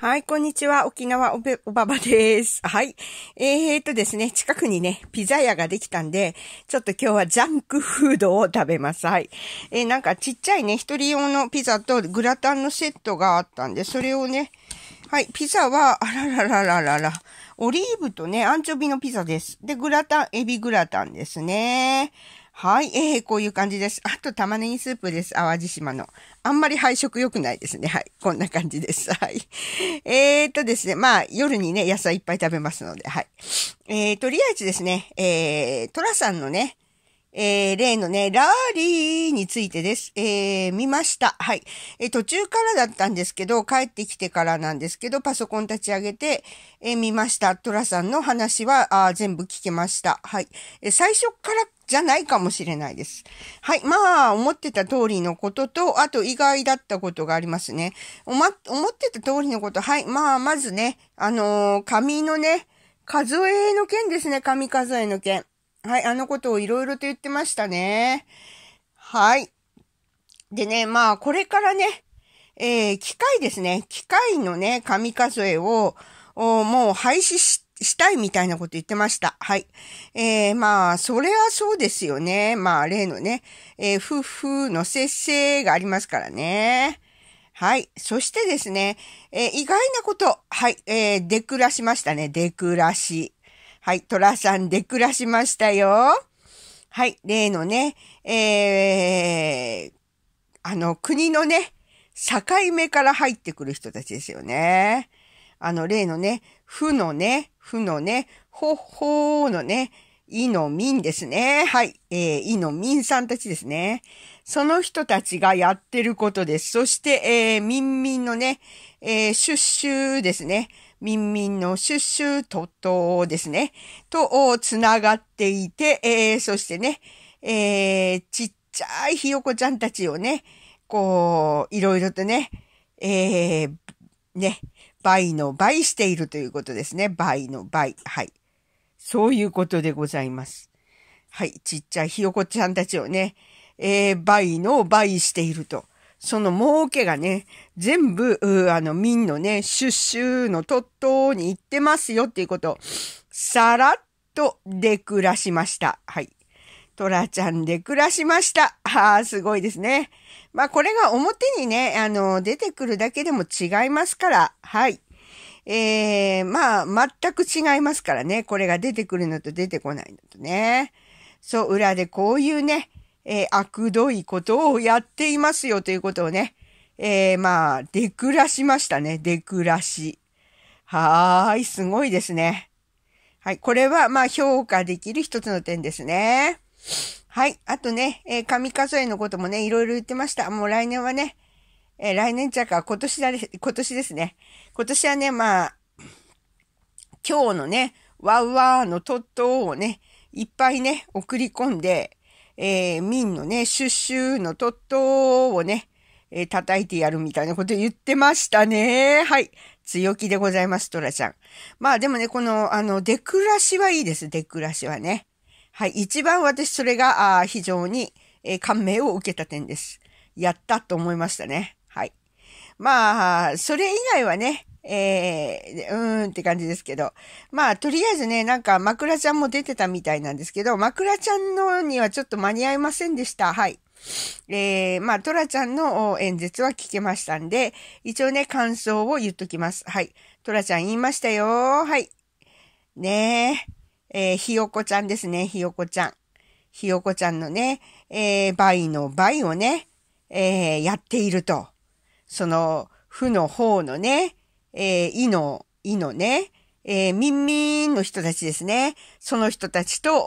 はい、こんにちは。沖縄おべおばばです。はい。えーとですね、近くにね、ピザ屋ができたんで、ちょっと今日はジャンクフードを食べます。はい。えー、なんかちっちゃいね、一人用のピザとグラタンのセットがあったんで、それをね、はい、ピザは、あらららららら、オリーブとね、アンチョビのピザです。で、グラタン、エビグラタンですね。はい。えー、こういう感じです。あと、玉ねぎスープです。淡路島の。あんまり配色良くないですね。はい。こんな感じです。はい。えーとですね。まあ、夜にね、野菜いっぱい食べますので、はい。えー、とりあえずですね、えー、トラさんのね、えー、例のね、ラーリーについてです。えー、見ました。はい。えー、途中からだったんですけど、帰ってきてからなんですけど、パソコン立ち上げて、えー、見ました。トラさんの話は、あ全部聞けました。はい。えー、最初からじゃないかもしれないです。はい。まあ、思ってた通りのことと、あと意外だったことがありますね。思ってた通りのこと、はい。まあ、まずね、あのー、紙のね、数えの件ですね。紙数えの件。はい。あのことをいろいろと言ってましたね。はい。でね、まあ、これからね、えー、機械ですね。機械のね、紙数えを、もう廃止ししたいみたいなこと言ってました。はい。えー、まあ、それはそうですよね。まあ、例のね、えー、夫婦の節制がありますからね。はい。そしてですね、えー、意外なこと。はい。えー、出くらしましたね。出くらし。はい。虎さん出くらしましたよ。はい。例のね、えー、あの、国のね、境目から入ってくる人たちですよね。あの、例のね、負のね、負のね、ほほーのね、いのみんですね。はい。えー、いのみんさんたちですね。その人たちがやってることです。そして、えー、みんみんのね、えー、シュッシュですね。みんみんのシュッシュととですね。と、つながっていて、えー、そしてね、えー、ちっちゃいひよこちゃんたちをね、こう、いろいろとね、えー、ね、倍の倍しているということですね。倍の倍。はい。そういうことでございます。はい。ちっちゃいひよこちゃんたちをね、えー、倍の倍していると。その儲けがね、全部、あの、民のね、シュッシュのトットに行ってますよっていうことを、さらっと出くらしました。はい。トラちゃんで暮らしました。はあ、すごいですね。まあ、これが表にね、あの、出てくるだけでも違いますから、はい。えー、まあ、全く違いますからね。これが出てくるのと出てこないのとね。そう、裏でこういうね、えー、悪どいことをやっていますよということをね、えー、まあ、出くらしましたね。出くらし。はーい、すごいですね。はい、これは、まあ、評価できる一つの点ですね。はい。あとね、えー、神数えのこともね、いろいろ言ってました。もう来年はね、えー、来年ちゃうか、今年だ、今年ですね。今年はね、まあ、今日のね、ワウワーのトットをね、いっぱいね、送り込んで、えー、民のね、シュッシュのトットをね、えー、叩いてやるみたいなこと言ってましたね。はい。強気でございます、トラちゃん。まあでもね、この、あの、デクラシはいいです、デクラシはね。はい。一番私それが非常に、え、感銘を受けた点です。やったと思いましたね。はい。まあ、それ以外はね、えー、うーんって感じですけど。まあ、とりあえずね、なんか、枕ちゃんも出てたみたいなんですけど、枕ちゃんのにはちょっと間に合いませんでした。はい。えー、まあ、トラちゃんの演説は聞けましたんで、一応ね、感想を言っときます。はい。トラちゃん言いましたよ。はい。ねえ。えー、ひよこちゃんですね、ひよこちゃん。ひよこちゃんのね、えー、倍の倍をね、えー、やっていると。その、負の方のね、えー、いの、いのね、えー、みんみんの人たちですね。その人たちと、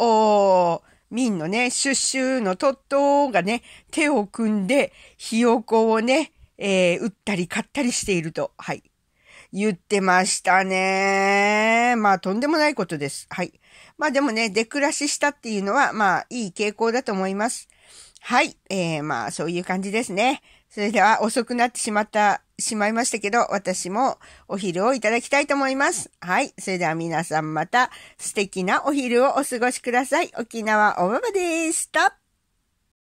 おみんのね、シュッシュのトットがね、手を組んで、ひよこをね、えー、売ったり買ったりしていると。はい。言ってましたね。まあ、とんでもないことです。はい。まあでもね、出暮らししたっていうのは、まあ、いい傾向だと思います。はい。えー、まあ、そういう感じですね。それでは、遅くなってしまった、しまいましたけど、私もお昼をいただきたいと思います。はい。それでは皆さんまた素敵なお昼をお過ごしください。沖縄おばばでした。